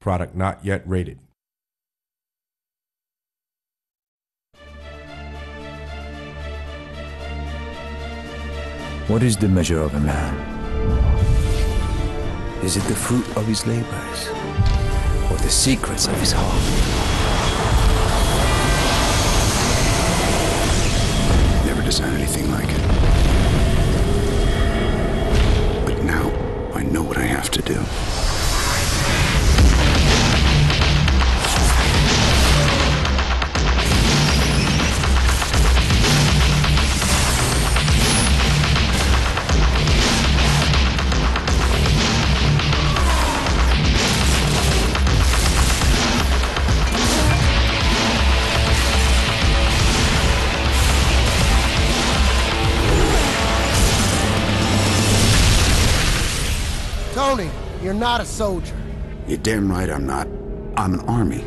Product not yet rated. What is the measure of a man? Is it the fruit of his labors? Or the secrets of his heart? Never designed anything like it. But now, I know what I have to do. Tony, you're not a soldier. You're damn right I'm not. I'm an army.